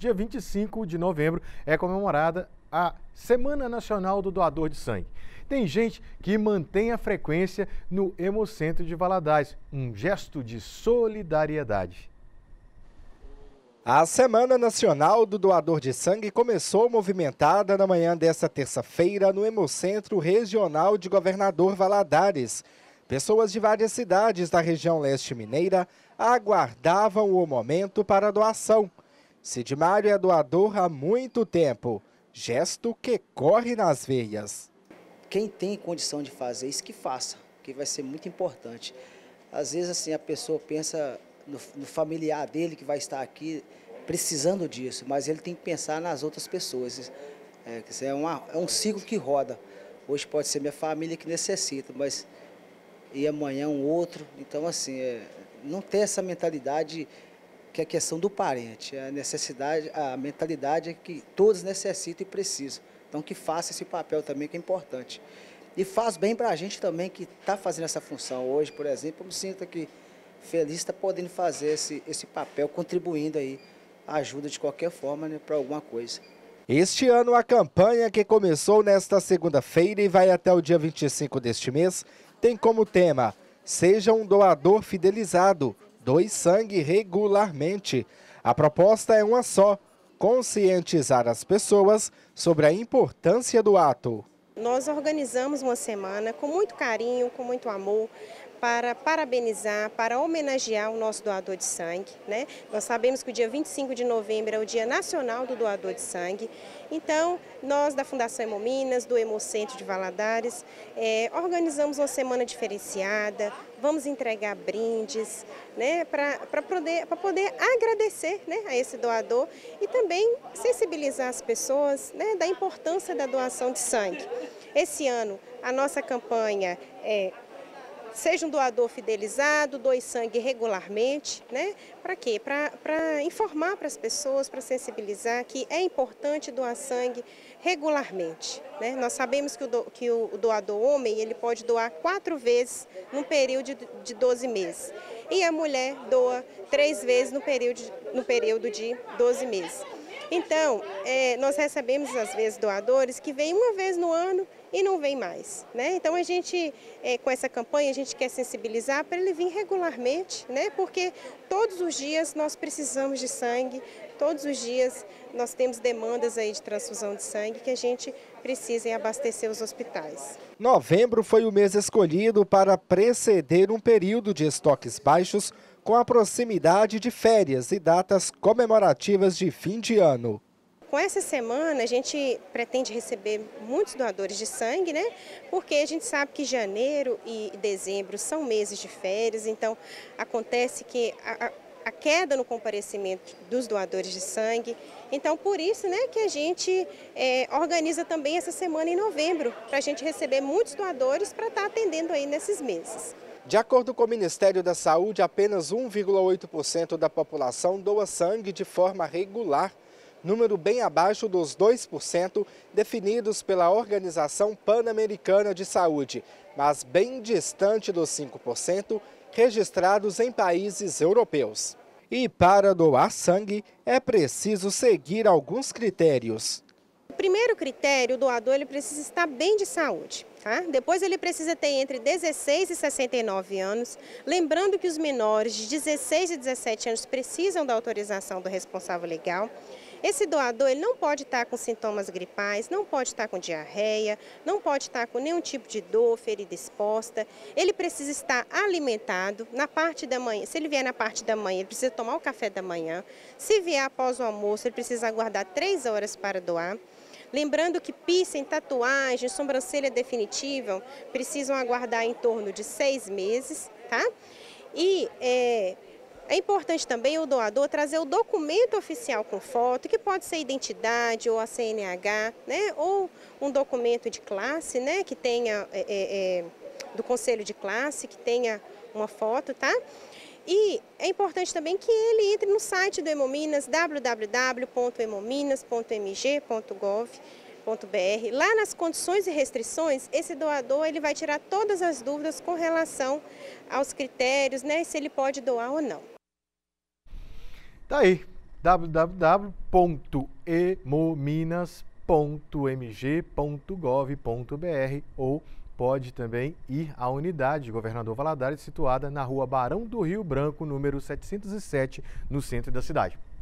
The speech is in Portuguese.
dia 25 de novembro, é comemorada a Semana Nacional do Doador de Sangue. Tem gente que mantém a frequência no Hemocentro de Valadares, um gesto de solidariedade. A Semana Nacional do Doador de Sangue começou movimentada na manhã desta terça-feira no Hemocentro Regional de Governador Valadares. Pessoas de várias cidades da região leste mineira aguardavam o momento para a doação. Sidmário é doador há muito tempo, gesto que corre nas veias. Quem tem condição de fazer isso, que faça, que vai ser muito importante. Às vezes assim a pessoa pensa no, no familiar dele que vai estar aqui precisando disso, mas ele tem que pensar nas outras pessoas. É, é, uma, é um ciclo que roda. Hoje pode ser minha família que necessita, mas e amanhã um outro. Então, assim, é, não ter essa mentalidade que é a questão do parente. A necessidade, a mentalidade é que todos necessitam e precisam. Então, que faça esse papel também, que é importante. E faz bem para a gente também que está fazendo essa função. Hoje, por exemplo, eu me sinto aqui feliz de estar tá podendo fazer esse, esse papel, contribuindo aí, ajuda de qualquer forma né, para alguma coisa. Este ano, a campanha que começou nesta segunda-feira e vai até o dia 25 deste mês, tem como tema Seja um doador fidelizado, doe sangue regularmente. A proposta é uma só, conscientizar as pessoas sobre a importância do ato. Nós organizamos uma semana com muito carinho, com muito amor, para parabenizar, para homenagear o nosso doador de sangue. Né? Nós sabemos que o dia 25 de novembro é o Dia Nacional do Doador de Sangue. Então, nós da Fundação Hemominas, do Hemocentro de Valadares, é, organizamos uma semana diferenciada, vamos entregar brindes né, para poder, poder agradecer né, a esse doador e também sensibilizar as pessoas né, da importância da doação de sangue. Esse ano, a nossa campanha é seja um doador fidelizado, doe sangue regularmente, né? Para quê? Para informar para as pessoas, para sensibilizar que é importante doar sangue regularmente. Né? Nós sabemos que o, do, que o doador homem ele pode doar quatro vezes num período de, de 12 meses. E a mulher doa três vezes no período, no período de 12 meses. Então, é, nós recebemos às vezes doadores que vêm uma vez no ano e não vem mais. Né? Então a gente, é, com essa campanha, a gente quer sensibilizar para ele vir regularmente, né? porque todos os dias nós precisamos de sangue, todos os dias nós temos demandas aí de transfusão de sangue que a gente precisa em abastecer os hospitais. Novembro foi o mês escolhido para preceder um período de estoques baixos com a proximidade de férias e datas comemorativas de fim de ano. Com essa semana, a gente pretende receber muitos doadores de sangue, né? Porque a gente sabe que janeiro e dezembro são meses de férias, então acontece que a, a queda no comparecimento dos doadores de sangue. Então, por isso né, que a gente é, organiza também essa semana em novembro, para a gente receber muitos doadores para estar tá atendendo aí nesses meses. De acordo com o Ministério da Saúde, apenas 1,8% da população doa sangue de forma regular número bem abaixo dos 2% definidos pela Organização Pan-Americana de Saúde, mas bem distante dos 5% registrados em países europeus. E para doar sangue é preciso seguir alguns critérios. O primeiro critério, o doador ele precisa estar bem de saúde. Tá? Depois ele precisa ter entre 16 e 69 anos. Lembrando que os menores de 16 e 17 anos precisam da autorização do responsável legal. Esse doador ele não pode estar com sintomas gripais, não pode estar com diarreia, não pode estar com nenhum tipo de dor, ferida exposta. Ele precisa estar alimentado na parte da manhã. Se ele vier na parte da manhã, ele precisa tomar o café da manhã. Se vier após o almoço, ele precisa aguardar três horas para doar. Lembrando que piercing, tatuagem, sobrancelha definitiva precisam aguardar em torno de seis meses, tá? E é, é importante também o doador trazer o documento oficial com foto, que pode ser identidade ou a CNH, né? ou um documento de classe, né? que tenha, é, é, é, do conselho de classe, que tenha uma foto, tá? E é importante também que ele entre no site do Hemominas, www.hemominas.mg.gov.br. Lá nas condições e restrições, esse doador ele vai tirar todas as dúvidas com relação aos critérios, né, se ele pode doar ou não. Tá aí. www.emominas.mg.gov.br ou pode também ir à unidade Governador Valadares, situada na rua Barão do Rio Branco, número 707, no centro da cidade.